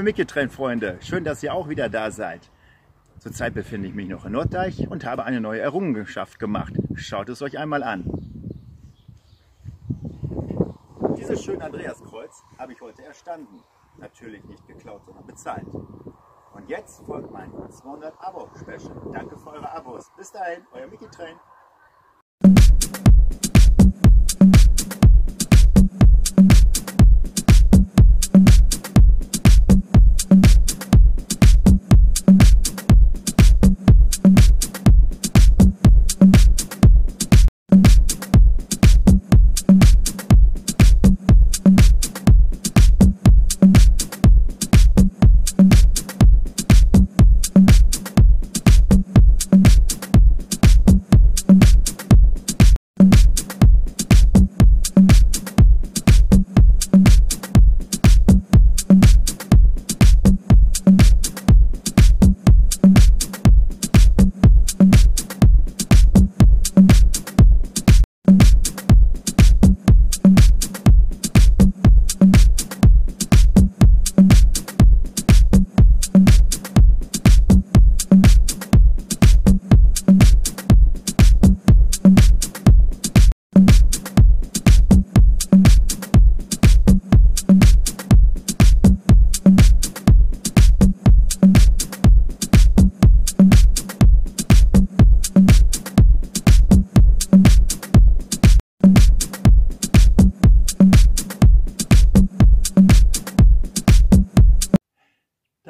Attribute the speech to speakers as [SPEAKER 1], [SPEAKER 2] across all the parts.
[SPEAKER 1] Liebe Mickey-Train-Freunde, schön, dass ihr auch wieder da seid. Zurzeit befinde ich mich noch in Norddeich und habe eine neue Errungenschaft gemacht. Schaut es euch einmal an. Dieses schöne Andreaskreuz habe ich heute erstanden. Natürlich nicht geklaut, sondern bezahlt. Und jetzt folgt mein 200 Abo-Special. Danke für eure Abos. Bis dahin, euer Mickey.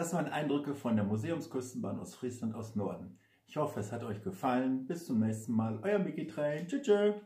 [SPEAKER 1] Das waren Eindrücke von der Museumsküstenbahn aus Friesland aus Norden. Ich hoffe, es hat euch gefallen. Bis zum nächsten Mal. Euer Mickey Train. Tschüss.